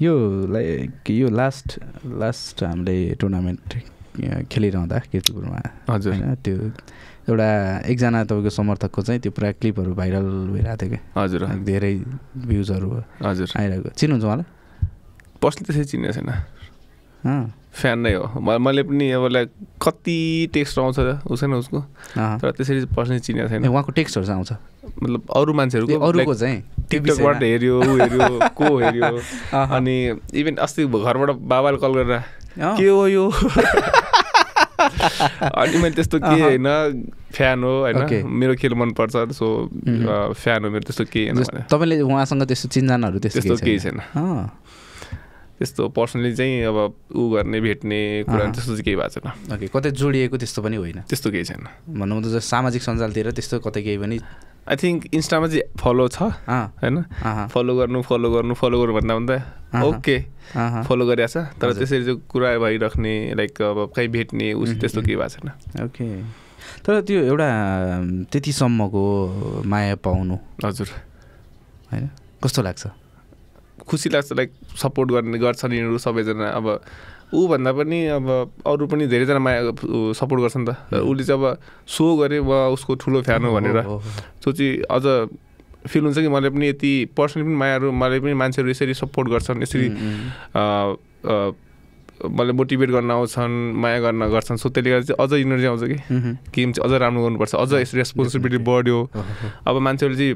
यो लाइक यो last last हामीले टुर्नामेन्ट खेलिरहँदा किर्तिपुरमा हजुर। होइन त्यो एउटा एकजना तपाईँको समर्थकको चाहिँ त्यो पुरा क्लिपहरू भाइरल भइरहेको थियो क्या। हजुर। धेरै भ्युजहरू हजुर। आइरहेको। चिन्नुहुन्छ उहाँलाई? पर्सनली त्यसै चिनेको छैन फ्यान नै हो मैले पनि अब लाइक कति टेक्स्ट आउँछ उसै न उसको। तर त्यसरी पर्सनली चिनेको छैन उहाँको टेक्स्टहरू आउँछ मतलब अरू मान्छेहरूको अरूको चाहिँ टिकटकबाट। हेऱ्यो ऊ हेऱ्यो को हेऱ्यो। अनि इभन अस्ति घरबाट बाबाले कल गरेर। के हो यो अनि मैले त्यस्तो के अहँ। होइन फ्यान हो. होइन मेरो खेल मनपर्छ सो। फ्यान हो मेरो त्यस्तो केही होइन। तपाईँले उहाँसँग त्यस्तो चिन्जानहरू त्यस्तो केही छैन त्यस्तो पर्सनली चाहिँ अब ऊ गर्ने भेट्ने कुरा। त्यस्तो चाहिँ केही भएको छैन। ओके कतै जोडिएको त्यस्तो पनि होइन। त्यस्तो केही छैन। भनौँ त सामाजिक सञ्जालतिर त्यस्तो कतै केही पनि आई थिङ्क इन्स्टामा चाहिँ फलो छ होइन? फलो गर्नु फलो गर्नु फलो गर्नु भन्दा भन्दा। ओके फलो गरिरहेछ। तर हजुर। त्यसरी चाहिँ कुरा भइराख्ने लाइक अब कहीँ भेट्ने उस त्यस्तो। केही भएको छैन। ओके। तर त्यो एउटा त्यतिसम्मको माया पाउनु। हजुर। होइन? कस्तो लाग्छ? खुसी लाग्छ लाइक सपोर्ट गर्ने गर्छन् यिनीहरू सबैजना। अब ऊ भन्दा पनि अब अरू पनि धेरैजना माया सपोर्ट गर्छ नि त। उसले चाहिँ अब सो गरे वा उसको ठुलो फ्यान हो भनेर। चाहिँ अझ फिल हुन्छ कि मैले पनि यति पर्सनली पनि मायाहरू मलाई पनि मान्छेहरू यसरी सपोर्ट गर्छन् यसरी मलाई मोटिभेट गर्न आउँछन् माया गर्न गर्छन्। सो त्यसले गर्दा चाहिँ अझ इनर्जी आउँछ कि? गेम चाहिँ अझ राम्रो गर्नुपर्छ। अझ यस रेस्पोन्सिबिलिटी बढ्यो। अब मान्छेहरूले चाहिँ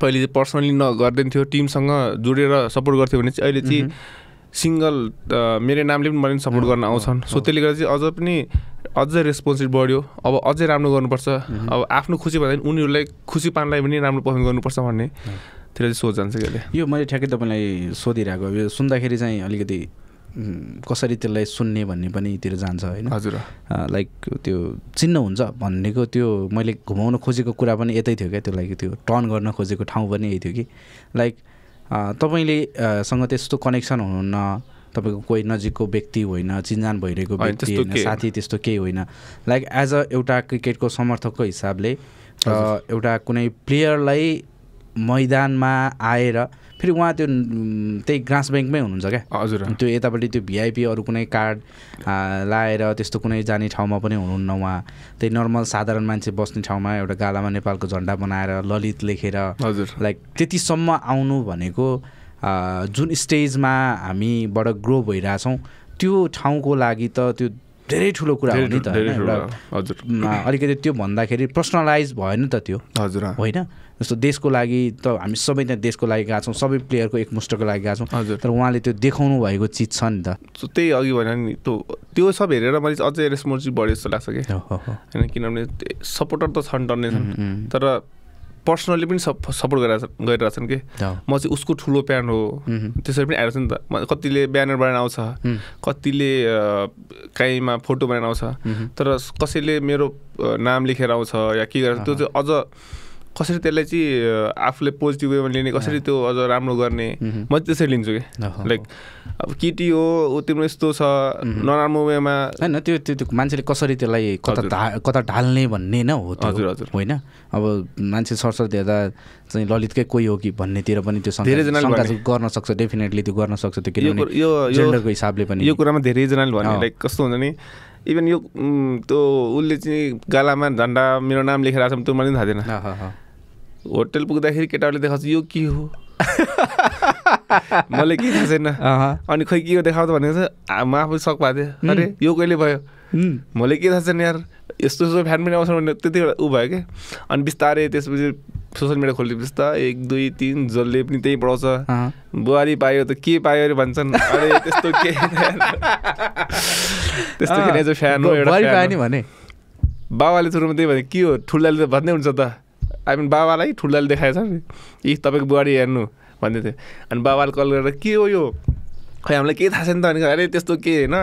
पहिले चाहिँ पर्सनली नगर्दैन थियो टिमसँग जोडेर सपोर्ट गर्थ्यो भने चाहिँ अहिले चाहिँ। सिङ्गल मेरो नामले पनि मलाई सपोर्ट गर्न आउँछन्। सो त्यसले गर्दा चाहिँ अझ पनि अझै रेस्पोन्सिबिलिटी बढ्यो। अब अझै राम्रो गर्नुपर्छ। अब आफ्नो खुसी भन्दा पनि उनीहरूलाई खुसी पार्नलाई पनि राम्रो पर्फर्म गर्नुपर्छ भन्नेतिर चाहिँ सोच जान्छ कि यो मैले ठ्याक्कै तपाईँलाई सोधिरहेको यो सुन्दाखेरि चाहिँ अलिकति कसरी त्यसलाई सुन्ने भन्ने पनि तिर जान्छ होइन। हजुर। लाइक त्यो चिन्न हुन्छ भन्नेको त्यो मैले घुमाउन खोजेको कुरा पनि यतै थियो क्या त्यो लाइक त्यो टर्न गर्न खोजेको ठाउँ पनि यही थियो कि। लाइक तपाईँले सँग त्यस्तो कनेक्सन हुनुहुन्न तपाईँको कोही नजिकको व्यक्ति होइन चिन्जान भइरहेको व्यक्ति होइन साथी त्यस्तो केही होइन। लाइक एज अ एउटा क्रिकेटको समर्थकको हिसाबले। एउटा कुनै प्लेयरलाई मैदानमा आएर फेरि उहाँ त्यो त्यही ग्रास ब्याङ्कमै हुनुहुन्छ क्या? हजुर। त्यो यतापट्टि त्यो भिआइपी अरू कुनै कार्ड लाएर त्यस्तो कुनै जाने ठाउँमा पनि हुनुहुन्न उहाँ। त्यही नर्मल साधारण मान्छे बस्ने ठाउँमा एउटा गालामा नेपालको झन्डा बनाएर ललित लेखेर हजुर। लाइक त्यतिसम्म आउनु भनेको जुन स्टेजमा हामीबाट ग्रो भइरहेछौँ त्यो ठाउँको लागि त त्यो धेरै ठुलो कुरा हो नि त हजुर। अलिकति त्यो भन्दाखेरि पर्सनलाइज भयो नि त त्यो। हजुर। होइन? जस्तो देशको लागि त हामी सबै त्यहाँ देशको लागि गएको छौँ सबै प्लेयरको एकमुष्टको लागि गएको छौँ। हजुर। तर उहाँले त्यो देखाउनु भएको चिज छ नि त। त्यही अघि भने नि त्यो त्यो सब हेरेर मैले अझै रेस्पोन्सिबिलिटी बढ्यो जस्तो लाग्छ कि। होइन किनभने सपोर्टर त छन् टन्नै छन् तर पर्सनली पनि सप सपोर्ट गरिरहेछ गरिरहेछन् कि। म चाहिँ उसको ठुलो प्यान हो। त्यसरी पनि आइरहेछ नि त। कतिले ब्यानर बनाएर आउँछ कतिले काहीँमा फोटो बनाएर आउँछ। तर कसैले मेरो नाम लेखेर आउँछ या के गरेर त्यो चाहिँ अझ कसरी त्यसलाई चाहिँ आफूले पोजिटिभ वेमा लिने कसरी त्यो अझ राम्रो गर्ने उम्, म चाहिँ त्यसरी लिन्छु कि हो, हो, लाइक अब केटी हो ऊ तिम्रो यस्तो छ मह्म। नराम्रो वेमा होइन त्यो त्यो मान्छेले कसरी त्यसलाई कता। ढा कता ढाल्ने भन्ने न हो हजुर, हजुर। होइन अब मान्छे सरसर हेर्दा चाहिँ ललितकै कोही हो कि भन्नेतिर पनि त्यो धेरैजनाले गर्न सक्छ डेफिनेटली त्यो गर्न सक्छ त्यो किनभने हिसाबले पनि यो कुरामा धेरैजनाले भने अँ। लाइक कस्तो हुन्छ नि इभन यो त्यो उसले चाहिँ गालामा झन्डा मेरो नाम लेखेर आएको छ त्यो मलाई पनि थाहा थिएन। होटल पुग्दाखेरि केटाहरूले देखाउँछ यो के हो? मलाई केही थाहा छैन। अनि खै के हो देखाउँदा भनेको आ- म आफू सक भएको थिएँ अरे यो कहिले भयो? मलाई के थाहा छैन यार यस्तो यस्तो फ्यान पनि आउँछ भने त्यति बेला ऊ भयो क्या अनि बिस्तारै त्यसपछि सोसियल मिडिया खोलेपछि त एक दुई तिन जसले पनि त्यही पढाउँछ। बुहारी पायो त के पायो अरे भन्छन्। अरे त्यस्तो के त्यस्तो फ्यान हो एउटा भने। बाबाले सुरुमा त्यही भने के हो ठुल्दाले त भन्दै हुन्छ त। आई मिन बाबालाई ठुल्दाले देखाएछ नि। यी तपाईँको बुहारी हेर्नु भन्दै थियो। अनि बाबाले कल गरेर के हो यो? खै हामीलाई केही थाहा छैन त। भनेको अरे त्यस्तो के होइन।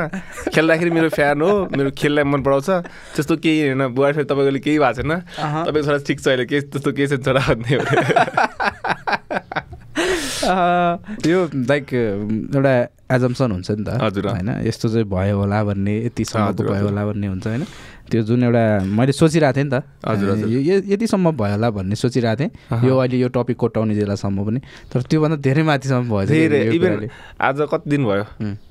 खेल्दाखेरि मेरो फ्यान हो मेरो खेललाई मन पराउँछ। त्यस्तो केही होइन। बुहारी फेरि तपाईँकोले केही भएको छैन। तपाईँको छोरा ठिक छ अहिले। केही त्यस्तो केही छैन छोरा भन्ने यो लाइक एउटा एजम्सन हुन्छ नि त हजुर। होइन? यस्तो चाहिँ भयो होला भन्ने यतिसम्मको हजुर, भयो। होला भन्ने हुन्छ होइन? त्यो जुन एउटा मैले सोचिरहेको थिएँ नि त। हजुर, यतिसम्म भयो होला भन्ने सोचिरहेको थिएँ। यो अहिले यो टपिक कोटाउने जेलासम्म पनि। तर त्योभन्दा धेरै माथिसम्म भयो धेरै इभन। आज कति दिन भयो?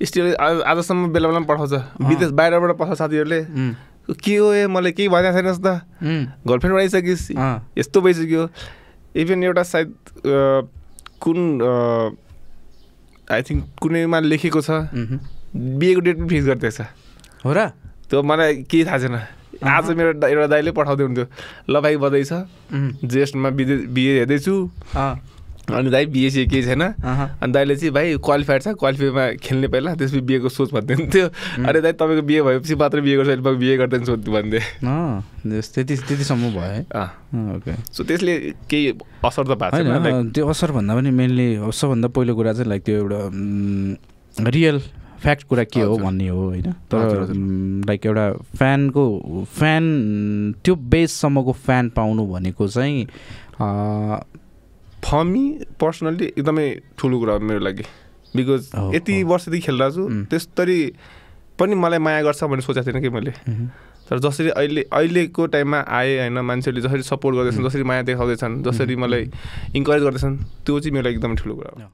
स्टिल आज- आजसम्म बेला बेलामा पठाउँछ। विदेश बाहिरबाट पठाउँछ साथीहरूले। के हो ए मलाई केही भइरहेको छैनस् त। गर्लफ्रेन्ड बनाइसकिस् यस्तो भइसक्यो। इभन एउटा सायद कुन आई थिङ्क कुनैमा लेखेको छ बिहेको डेट पनि फिक्स गरिदिएको छ। हो र? त्यो मलाई केही थाहा छैन। आज मेरो एउटा दाइले पठाउँदै हुन्थ्यो ल भाइ बधाई छ। जेस्टमा बिहे हेर्दैछु। अनि दाइ बिहे सिहे केही छैन। अनि दाइले चाहिँ भाइ क्वालिफाइड छ। क्वालिफाईमा खेल्ने पहिला त्यसपछि बिहेको सोच भन्दै हुन्थ्यो अरे दाइ तपाईँको बिहे भएपछि मात्र बिहे गर्छ अहिले म बिहे गर्दैन अँ, त्यस- त्यति त्यतिसम्म भयो ओके। सो त्यसले केही असर त भएको छैन त्यो असर भन्दा पनि मेनली सबभन्दा पहिलो कुरा चाहिँ लाइक त्यो एउटा रियल फ्याक्ट कुरा के हो। भन्ने हो होइन? तर। लाइक एउटा फ्यानको फ्यान त्यो बेससम्मको फ्यान पाउनु भनेको चाहिँ फर मी पर्सनल्ली एकदमै ठुलो कुरा हो मेरो लागि। बिकज हो, यति हो। वर्षदेखि खेलिरहेको छु उम्. त्यस्तरी पनि मलाई माया गर्छ भन्ने सोचेको थिएन कि मैले। मह्म, तर जसरी अहिले अहिलेको टाइममा आएँ होइन मान्छेहरूले जसरी सपोर्ट गर्दैछन् जसरी माया देखाउँदैछन् जसरी मलाई इन्करेज गर्दैछन् त्यो चाहिँ मेरो लागि एकदमै ठुलो कुरा हो।